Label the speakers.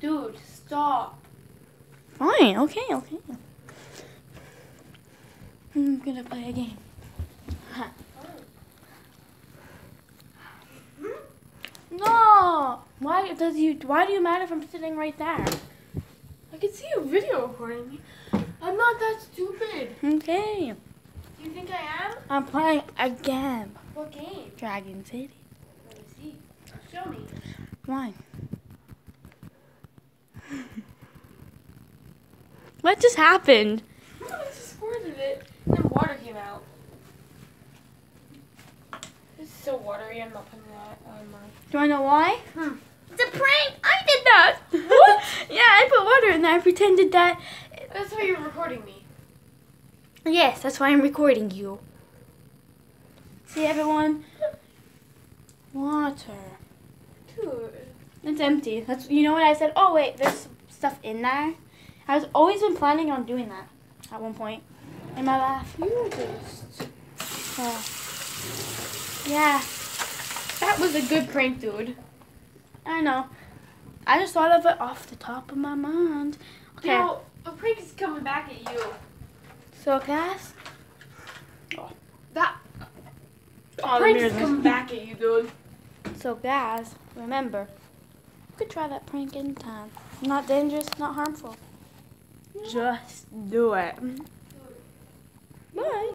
Speaker 1: Dude, stop.
Speaker 2: Fine, okay, okay. I'm gonna play a game. Hmm? No! Why does you why do you matter if I'm sitting right there?
Speaker 1: I can see a video recording me. I'm not that stupid.
Speaker 2: Okay.
Speaker 1: Do you think I am?
Speaker 2: I'm playing a game.
Speaker 1: What game?
Speaker 2: Dragon City.
Speaker 1: Let me see. Show me.
Speaker 2: Come on. What just happened?
Speaker 1: I just squirted it. And then water came out. This is so watery. I'm not putting that on my.
Speaker 2: Do I know why?
Speaker 1: Hmm.
Speaker 2: It's a prank! I did that! What? yeah, I put water in there. I pretended that.
Speaker 1: That's why you're recording me.
Speaker 2: Yes, that's why I'm recording you. See, everyone? Water.
Speaker 1: Dude.
Speaker 2: It's empty. That's you know what I said. Oh wait, there's stuff in there. I was always been planning on doing that at one point in my life.
Speaker 1: You just.
Speaker 2: So, yeah,
Speaker 1: That was a good prank, dude.
Speaker 2: I know. I just thought of it off the top of my mind. Okay,
Speaker 1: No, the prank is coming back at you.
Speaker 2: so guys, oh.
Speaker 1: That
Speaker 2: Oh,
Speaker 1: prank is coming back at you, dude.
Speaker 2: so guys, remember, you could try that prank anytime. Not dangerous, not harmful. Just do it. Bye.